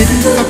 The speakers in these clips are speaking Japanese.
couldn't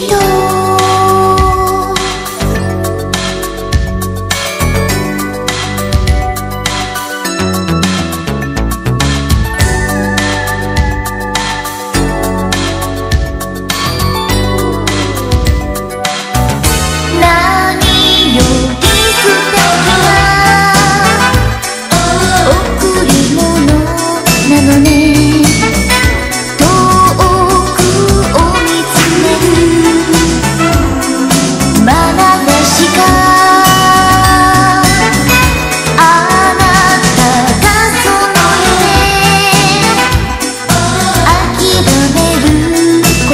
人。